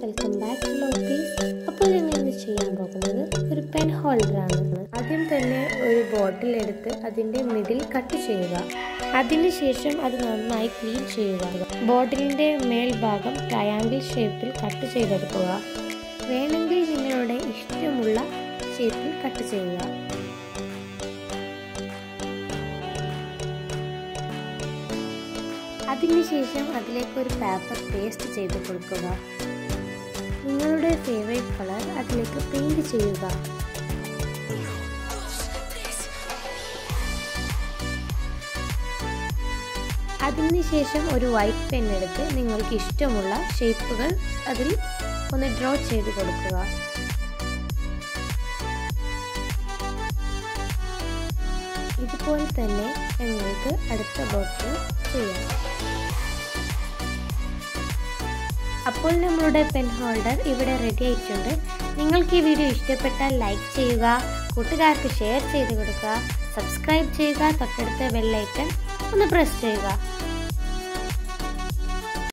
Welcome back to ലോപ്പീസ് അപ്പോൾ ഞങ്ങൾ ഇത് ചെയ്യാൻ പോകുന്നത് ഒരു പെൻ ഹോൾഡറാണ് ആദ്യം തന്നെ ഒരു ബോട്ടിൽ എടുത്ത് അതിന്റെ മിഡിൽ കട്ട് ചെയ്യുക. അതിനുശേഷം അത് നന്നായി ക്ലീൻ ചെയ്യുക. ബോട്ടിലിന്റെ മേൽഭാഗം ട്രയാങ്കിൾ ഷേപ്പിൽ കട്ട് ചെയ്തെടുക്കുക. വേണമെങ്കിൽ നിങ്ങളുടെ ഇഷ്ടമുള്ള ഷേപ്പിൽ കട്ട് ചെയ്യുക. അതിനുശേഷം അതിലേക്ക് ഒരു പേപ്പർ പേസ്റ്റ് ചെയ്ത് കൊടുക്കുക. നിങ്ങളുടെ ഫേവറേറ്റ് കളർ അതിലേക്ക് പെയിന്റ് ചെയ്യുക. അതിനുശേഷം ഒരു വൈറ്റ് പെൻ എടുത്ത് നിങ്ങൾക്ക് ഇഷ്ടമുള്ള ഷേപ്പുകൾ അതിൽ ഒന്ന് ഡ്രോ ചെയ്ത് കൊടുക്കുക. ഇതുപോലെ തന്നെ നിങ്ങൾക്ക് അടുത്ത ബോട്ടിൽ ചെയ്യാം. അപ്പോൾ നമ്മളുടെ പെൻ ഹോൾഡർ ഇവിടെ റെഡി ആയിട്ടുണ്ട്. നിങ്ങൾക്ക് ഈ വീഡിയോ ഇഷ്ടപ്പെട്ടാൽ ലൈക്ക് ചെയ്യുക കൂട്ടുകാർക്ക് ഷെയർ ചെയ്ത് കൊടുക്കുക സബ്സ്ക്രൈബ് ചെയ്യുക തൊട്ടടുത്ത ബെല്ലൈക്കൺ ഒന്ന് പ്രസ് ചെയ്യുക.